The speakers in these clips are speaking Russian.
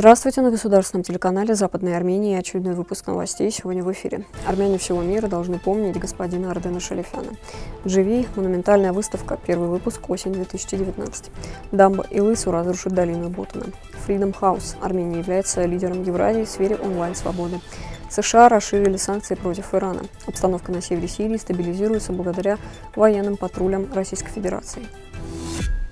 Здравствуйте на государственном телеканале Западной Армении. Очередной выпуск новостей сегодня в эфире. Армяне всего мира должны помнить господина Ардена Шалифяна. GV – монументальная выставка, первый выпуск, осень 2019. Дамба и Лысу разрушит долину Ботана. Freedom House. Армения является лидером Евразии в сфере онлайн-свободы. США расширили санкции против Ирана. Обстановка на севере Сирии стабилизируется благодаря военным патрулям Российской Федерации.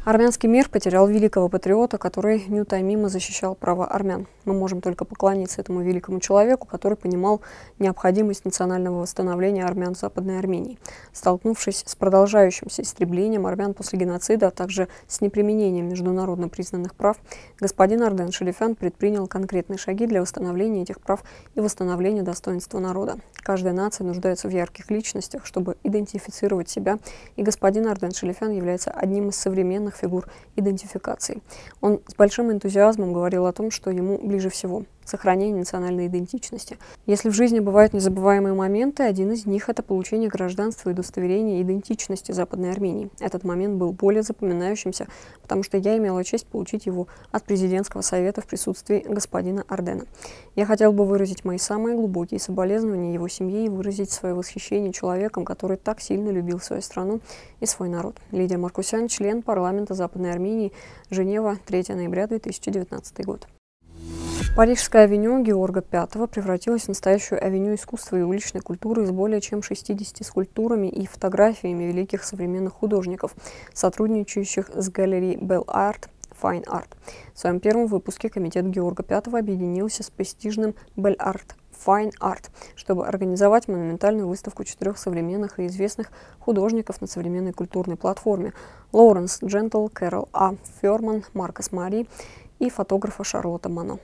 Армянский мир потерял великого патриота, который неутомимо защищал права армян. Мы можем только поклониться этому великому человеку, который понимал необходимость национального восстановления армян в Западной Армении. Столкнувшись с продолжающимся истреблением армян после геноцида, а также с неприменением международно признанных прав, господин Арден Шалифян предпринял конкретные шаги для восстановления этих прав и восстановления достоинства народа. Каждая нация нуждается в ярких личностях, чтобы идентифицировать себя, и господин Арден Шалифян является одним из современных фигур идентификации. Он с большим энтузиазмом говорил о том, что ему ближе всего – сохранения национальной идентичности. Если в жизни бывают незабываемые моменты, один из них – это получение гражданства и удостоверения идентичности Западной Армении. Этот момент был более запоминающимся, потому что я имела честь получить его от президентского совета в присутствии господина Ардена. Я хотел бы выразить мои самые глубокие соболезнования его семье и выразить свое восхищение человеком, который так сильно любил свою страну и свой народ. Лидия Маркусян, член парламента Западной Армении, Женева, 3 ноября 2019 год. Парижская авеню Георга V превратилась в настоящую авеню искусства и уличной культуры с более чем 60 скульптурами и фотографиями великих современных художников, сотрудничающих с галереей Bell Art Fine Art. В своем первом выпуске комитет Георга V объединился с престижным Bell Art Fine Art, чтобы организовать монументальную выставку четырех современных и известных художников на современной культурной платформе Лоуренс Джентл, Кэрол А. Ферман, Маркос Мари и фотографа Шарлотта Мано.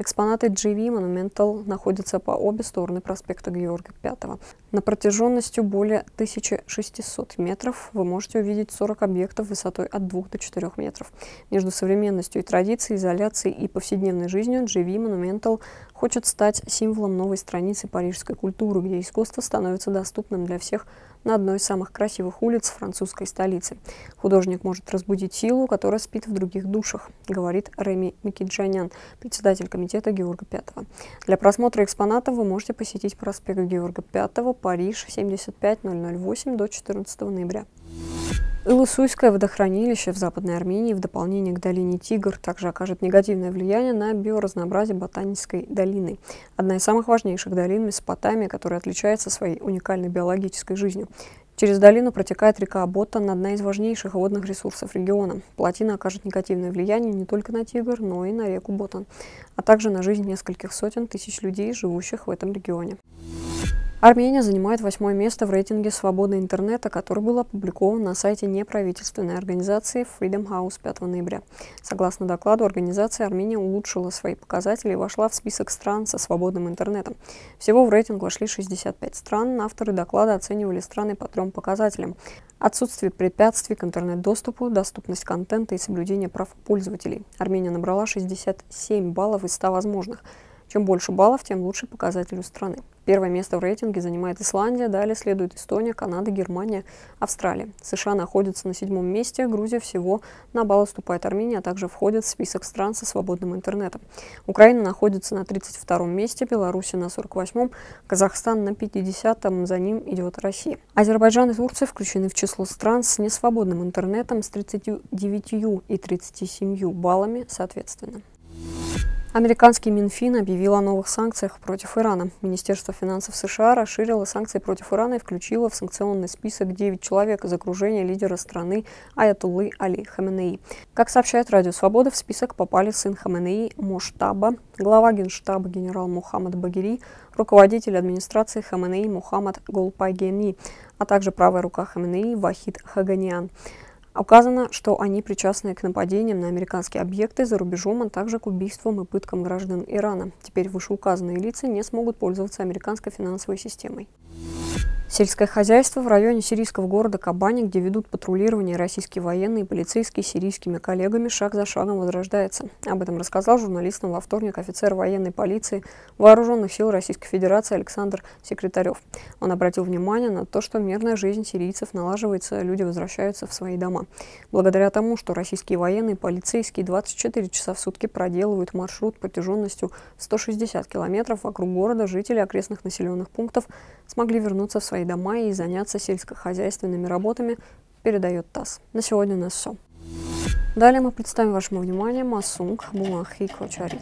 Экспонаты GV Monumental находятся по обе стороны проспекта Георга V. На протяженностью более 1600 метров вы можете увидеть 40 объектов высотой от 2 до 4 метров. Между современностью и традицией, изоляцией и повседневной жизнью GV Monumental хочет стать символом новой страницы парижской культуры, где искусство становится доступным для всех на одной из самых красивых улиц французской столицы. Художник может разбудить силу, которая спит в других душах, говорит Реми Микиджанян, председатель комитета Георга V. Для просмотра экспонатов вы можете посетить проспект Георга V, Париж, 75008 до 14 ноября. Илысуйское водохранилище в Западной Армении в дополнение к долине Тигр также окажет негативное влияние на биоразнообразие Ботанической долины. Одна из самых важнейших долин Месопотамии, которая отличается своей уникальной биологической жизнью. Через долину протекает река Ботан, одна из важнейших водных ресурсов региона. Плотина окажет негативное влияние не только на Тигр, но и на реку Ботан, а также на жизнь нескольких сотен тысяч людей, живущих в этом регионе. Армения занимает восьмое место в рейтинге свободы интернета, который был опубликован на сайте неправительственной организации Freedom House 5 ноября. Согласно докладу организации, Армения улучшила свои показатели и вошла в список стран со свободным интернетом. Всего в рейтинг вошли 65 стран. Авторы доклада оценивали страны по трем показателям. Отсутствие препятствий к интернет-доступу, доступность контента и соблюдение прав пользователей. Армения набрала 67 баллов из 100 возможных – чем больше баллов, тем лучше показатель у страны. Первое место в рейтинге занимает Исландия, далее следует Эстония, Канада, Германия, Австралия. США находятся на седьмом месте, Грузия всего на балл уступает Армении, а также входит в список стран со свободным интернетом. Украина находится на 32-м месте, Беларусь на 48-м, Казахстан на 50-м, за ним идет Россия. Азербайджан и Турция включены в число стран с несвободным интернетом с 39 и 37 баллами соответственно. Американский Минфин объявил о новых санкциях против Ирана. Министерство финансов США расширило санкции против Ирана и включило в санкционный список 9 человек из окружения лидера страны Аятуллы Али Хаменеи. Как сообщает Радио Свобода, в список попали сын Хаменеи Моштаба, глава генштаба генерал Мухаммад Багири, руководитель администрации Хаменеи Мухаммад Голпагени, а также правая рука Хаменеи Вахид Хаганиан. Указано, что они причастны к нападениям на американские объекты за рубежом, а также к убийствам и пыткам граждан Ирана. Теперь вышеуказанные лица не смогут пользоваться американской финансовой системой. Сельское хозяйство в районе сирийского города Кабани, где ведут патрулирование российские военные и полицейские сирийскими коллегами, шаг за шагом возрождается. Об этом рассказал журналистам во вторник офицер военной полиции Вооруженных сил Российской Федерации Александр Секретарев. Он обратил внимание на то, что мирная жизнь сирийцев налаживается, люди возвращаются в свои дома. Благодаря тому, что российские военные и полицейские 24 часа в сутки проделывают маршрут протяженностью 160 километров вокруг города, жители окрестных населенных пунктов смогли вернуться в свои дома и заняться сельскохозяйственными работами, передает ТАСС. На сегодня у нас все. Далее мы представим вашему вниманию Масунг Бумахи Кочари.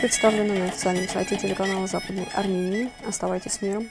Представлена на официальном сайте телеканала Западной Армении. Оставайтесь с миром.